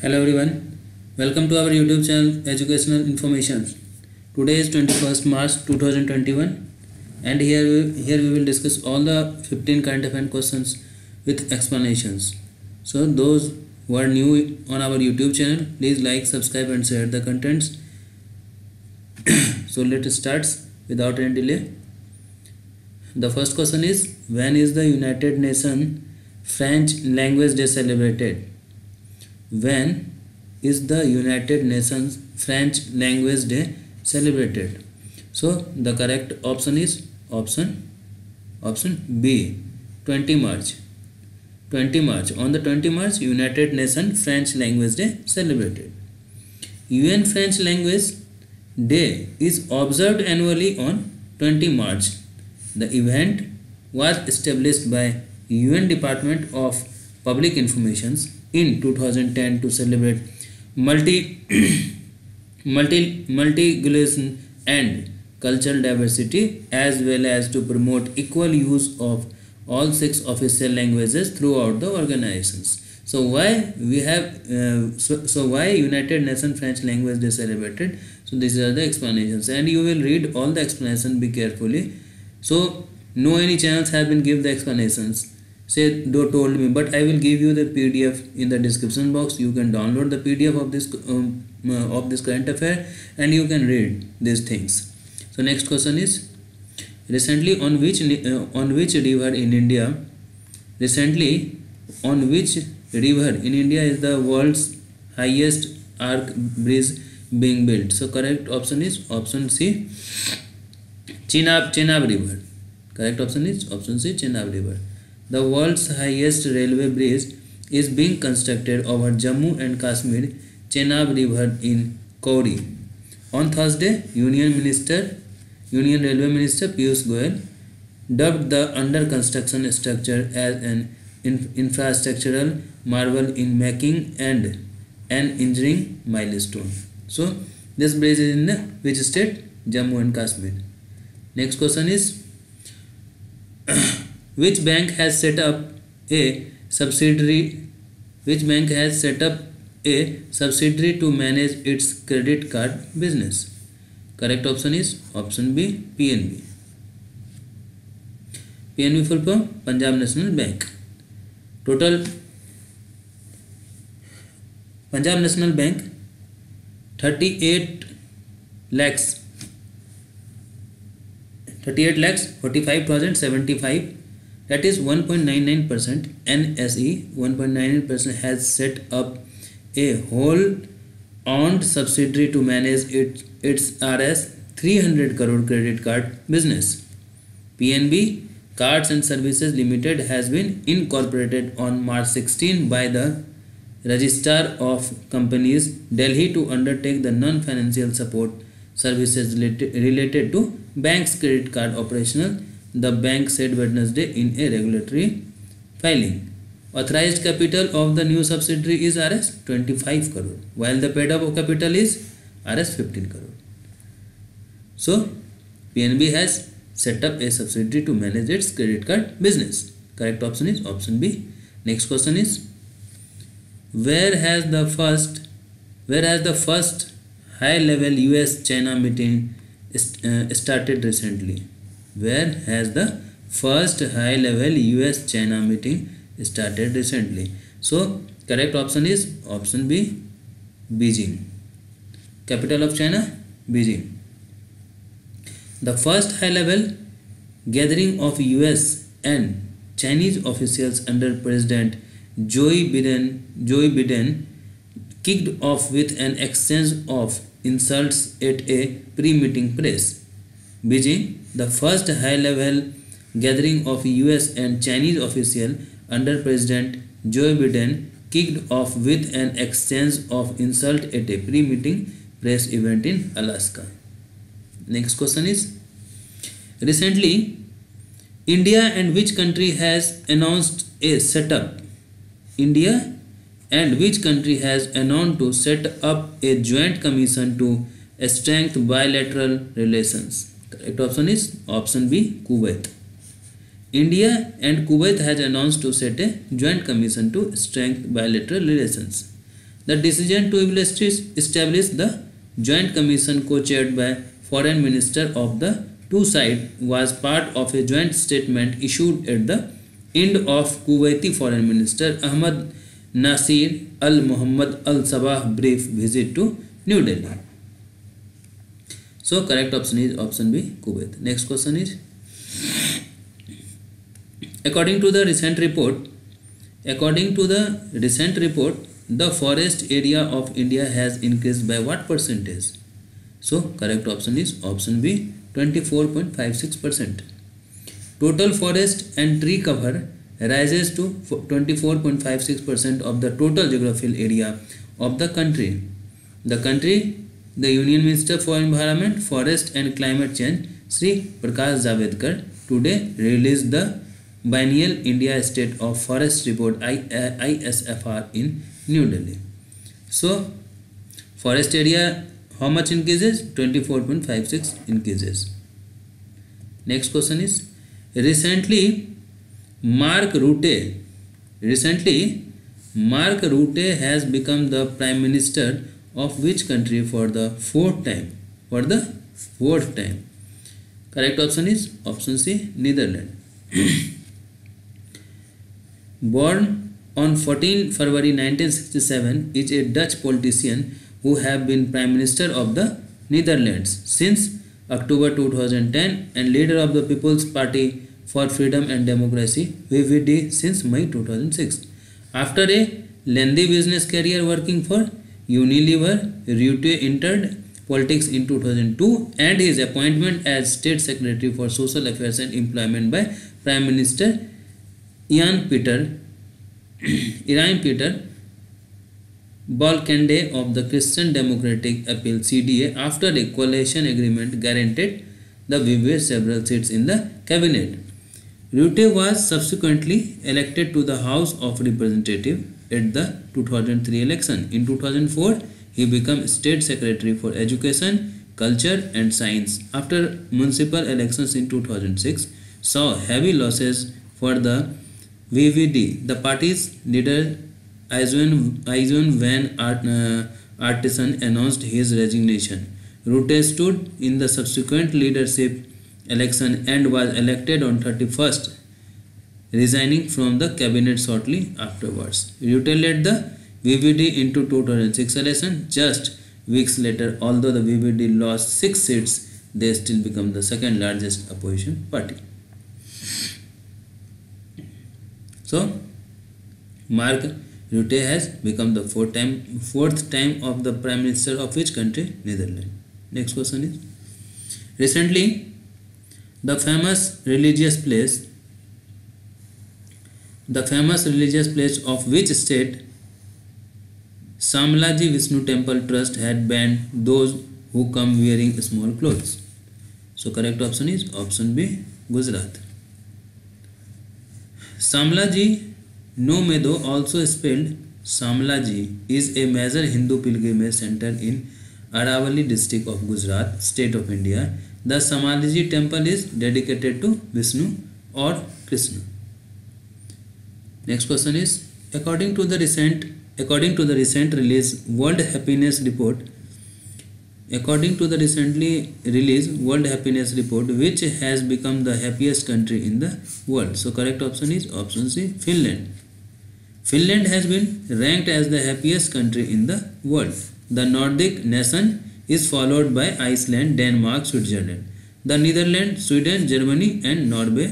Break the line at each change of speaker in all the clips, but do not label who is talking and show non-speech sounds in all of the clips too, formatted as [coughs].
Hello everyone, welcome to our YouTube channel Educational Information. Today is 21st March 2021 and here we, here we will discuss all the 15 current event questions with explanations. So those who are new on our YouTube channel, please like, subscribe and share the contents. [clears throat] so let us start without any delay. The first question is when is the United Nations French Language Day celebrated? When is the United Nations French Language Day celebrated? So the correct option is option option B 20 March. 20 March. On the 20 March United Nations French Language Day celebrated. UN French Language Day is observed annually on 20 March. The event was established by UN Department of Public Informations in 2010 to celebrate multi [clears throat] multi multilingualism and cultural diversity as well as to promote equal use of all six official languages throughout the organizations. So why we have uh, so, so why united nations french language day celebrated? So these are the explanations. And you will read all the explanation be carefully. So no any chance have been give the explanations say do told me but i will give you the pdf in the description box. You can download the pdf of this um, uh, of this current affair and you can read these things. So next question is recently on which uh, on which river in india recently on which river in india is the world's highest arc bridge being built? So correct option is option c chenab chenab river. Correct option is option c chenab river the world's highest railway bridge is being constructed over Jammu and Kashmir Chenab River in Kauri. On Thursday, Union Minister, Union Railway Minister Piyush Goyal dubbed the under construction structure as an infrastructural marvel in making and an engineering milestone. So, this bridge is in the which state? Jammu and Kashmir. Next question is [clears throat] which bank has set up a subsidiary which bank has set up a subsidiary to manage its credit card business? Correct option is option b pnb pnb full form punjab national bank. Total punjab national bank 38 lakhs 38 lakhs 45075 that is 1.99% NSE 1.99% has set up a whole owned subsidiary to manage it, its RS 300 crore credit card business. PNB Cards and Services Limited has been incorporated on March 16 by the Registrar of Companies Delhi to undertake the non-financial support services related to banks credit card operational the bank said Wednesday in a regulatory filing. Authorized capital of the new subsidiary is Rs 25 crore, while the paid up capital is Rs 15 crore. So, PNB has set up a subsidiary to manage its credit card business. Correct option is option B. Next question is where has the first where has the first high level US China meeting uh, started recently? Where has the first high level US China meeting started recently. So correct option is option B Beijing. Capital of China Beijing. The first high level gathering of US and Chinese officials under President Joe Biden, Joe Biden kicked off with an exchange of insults at a pre-meeting press. Beijing the first high-level gathering of US and Chinese officials under President Joe Biden kicked off with an exchange of insult at a pre-meeting press event in Alaska. Next question is Recently, India and which country has announced a setup? India and which country has announced to set up a joint commission to strengthen bilateral relations? Correct option is option B Kuwait. India and Kuwait has announced to set a joint commission to strengthen bilateral relations. The decision to establish the joint commission co-chaired by foreign minister of the two sides was part of a joint statement issued at the end of Kuwaiti foreign minister Ahmad Nasir Al Muhammad Al Sabah brief visit to New Delhi. So correct option is option B Kuwait. Next question is according to the recent report according to the recent report the forest area of India has increased by what percentage? So correct option is option B 24.56%. Total forest and tree cover rises to 24.56% of the total geographical area of the country. The country the Union Minister for Environment, Forest and Climate Change, Sri Prakash Javadekar, today released the biennial India State of Forest Report ISFR uh, in New Delhi. So, forest area how much increases? 24.56 increases. Next question is recently Mark Rutte recently Mark Rutte has become the Prime Minister of which country for the fourth time? For the fourth time. Correct option is option c netherlands. [clears throat] Born on 14 february 1967 is a dutch politician who have been prime minister of the netherlands since october 2010 and leader of the people's party for freedom and democracy vvd since may 2006 after a lengthy business career working for Unilever, Rutte entered politics in 2002 and his appointment as State Secretary for Social Affairs and Employment by Prime Minister Ian Peter [clears throat] Ian Peter Balkende of the Christian Democratic Appeal CDA after a coalition agreement guaranteed the VVD several seats in the cabinet. Rutte was subsequently elected to the House of Representatives at the 2003 election. In 2004, he became State Secretary for Education, Culture and Science. After municipal elections in 2006, saw heavy losses for the VVD. The party's leader Iswan Van Art, uh, Artisan announced his resignation. Rutte stood in the subsequent leadership election and was elected on 31st resigning from the cabinet shortly afterwards. Led the VVD into 2006 election. Just weeks later, although the VVD lost six seats, they still become the second largest opposition party. So, Mark Rutte has become the fourth time, fourth time of the Prime Minister of which country? Netherlands. Next question is Recently, the famous religious place the famous religious place of which state Shamlaji Vishnu temple trust had banned those who come wearing small clothes so correct option is option B Gujarat Shamlaji no मे दो also spelled Shamlaji is a major Hindu pilgrimage centre in Aravalli district of Gujarat state of India the Shamlaji temple is dedicated to Vishnu और Krishna Next question is according to the recent according to the recent release World Happiness Report according to the recently released World Happiness Report which has become the happiest country in the world. So correct option is option C Finland. Finland has been ranked as the happiest country in the world. The Nordic nation is followed by Iceland Denmark Switzerland. The Netherlands Sweden Germany and Norway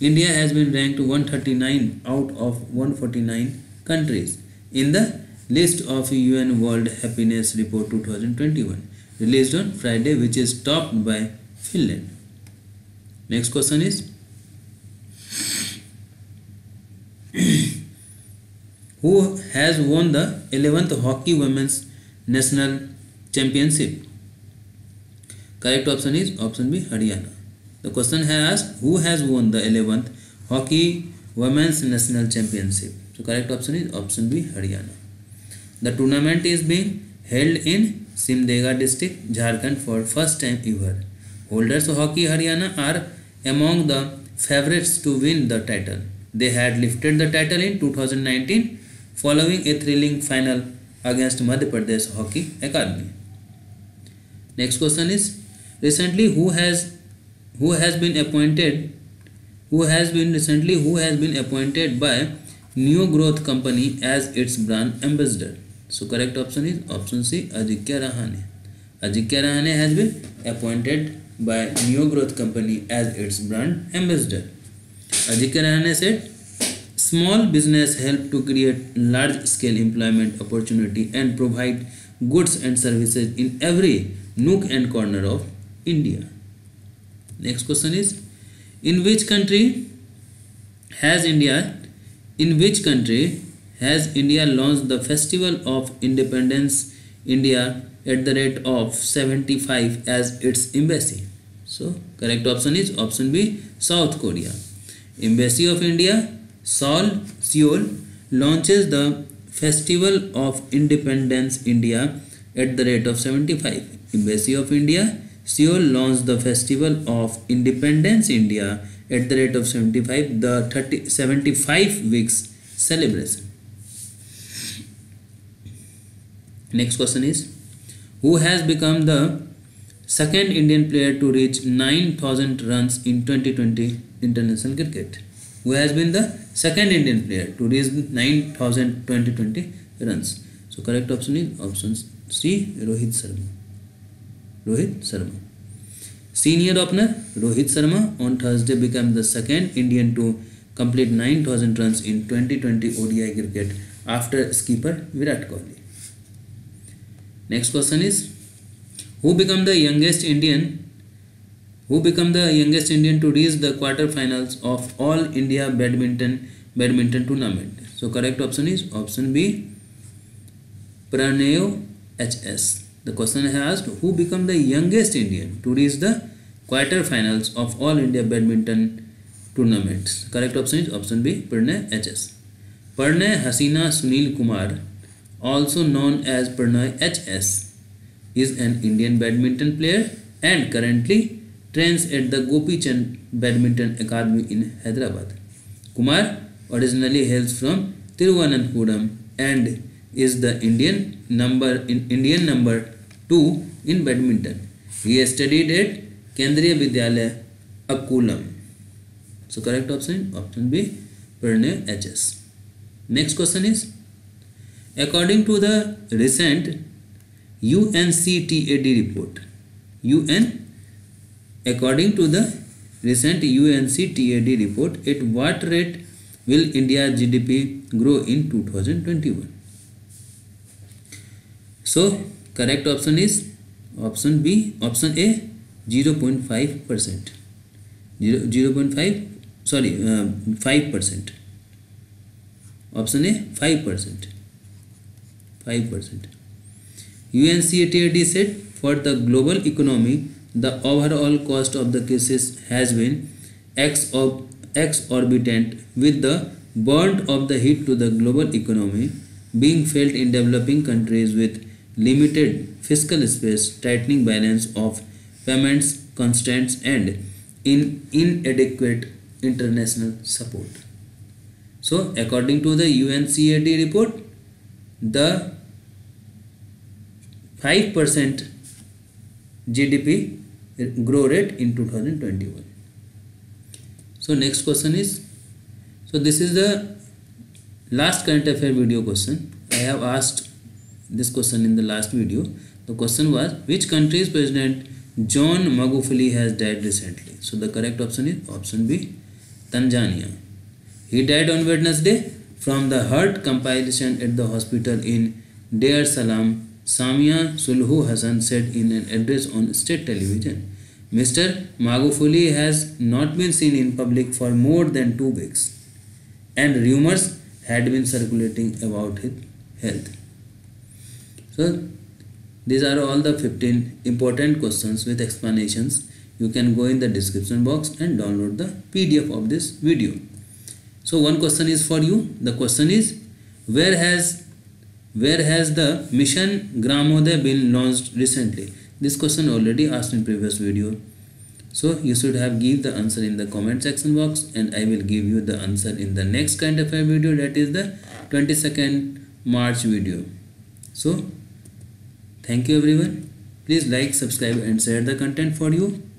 India has been ranked 139 out of 149 countries in the list of UN World Happiness Report 2021 released on Friday which is topped by Finland. Next question is [coughs] Who has won the 11th Hockey Women's National Championship? Correct option is option B Haryana. The question has who has won the 11th Hockey Women's National Championship. So correct option is option B Haryana. The tournament is being held in Simdega district, Jharkhand for first time ever. Holders of Hockey Haryana are among the favorites to win the title. They had lifted the title in 2019 following a thrilling final against Madhya Pradesh Hockey Academy. Next question is recently who has who has been appointed who has been recently who has been appointed by NeoGrowth Company as its brand ambassador. So correct option is option C Ajinkya Rahane. Ajinkya Rahane has been appointed by NeoGrowth Company as its brand ambassador. Ajinkya Rahane said Small business help to create large scale employment opportunity and provide goods and services in every nook and corner of India. Next question is in which country has India in which country has India launched the festival of independence India at the rate of 75 as its embassy so correct option is option B South Korea embassy of India Seoul, Seoul launches the Festival of Independence India at the rate of 75. Embassy of India, Seoul launched the Festival of Independence India at the rate of 75, the 30, 75 weeks celebration. Next question is Who has become the second Indian player to reach 9000 runs in 2020 international cricket? Who has been the second Indian player to reach 9000 2020 runs. So correct option is option C Rohit Sharma. Rohit Sharma. Senior opener Rohit Sharma on Thursday become the second Indian to complete nine thousand run in twenty twenty ODI cricket after skipper Virat Kohli next question is who become the youngest Indian who become the youngest Indian to reach the quarter finals of all India badminton badminton tournament so correct option is option B Prannoy H S The question has asked who became the youngest Indian to reach the quarterfinals of All India Badminton tournaments. Correct option is option B. Pranay HS. Pranay Hasina Sunil Kumar, also known as Pranay HS, is an Indian badminton player and currently trains at the Gopi Chand Badminton Academy in Hyderabad. Kumar originally hails from Tiruvananthapuram and is the Indian number in Indian number 2 in badminton. He studied at Kendriya Vidyalaya Akkulam. So correct option option B Pranay HS. Next question is according to the recent UNCTAD report UN According to the recent UNCTAD report, at what rate will India GDP grow in 2021? So, correct option is option B, option A 0.5 percent. 0, 0.5 sorry uh, 5 percent. Option a 5 percent. 5 percent. Unctad said for the global economy the overall cost of the cases has been exorbitant with the burnt of the heat to the global economy being felt in developing countries with limited fiscal space, tightening balance of payments, constraints and in inadequate international support. So according to the UNCTAD report, the 5% GDP grow rate in 2021 so next question is so this is the last current affair video question i have asked this question in the last video the question was which country's president john magufuli has died recently so the correct option is option b tanzania he died on wednesday from the heart compilation at the hospital in dar salam samia suluhu hassan said in an address on state television Mr. Magufuli has not been seen in public for more than two weeks, and rumors had been circulating about his health. So, these are all the 15 important questions with explanations. You can go in the description box and download the PDF of this video. So, one question is for you. The question is where has where has the mission Gramodaya been launched recently? this question already asked in previous video so you should have give the answer in the comment section box and i will give you the answer in the next kind of a video that is the 22nd march video so thank you everyone. Please like subscribe and share the content for you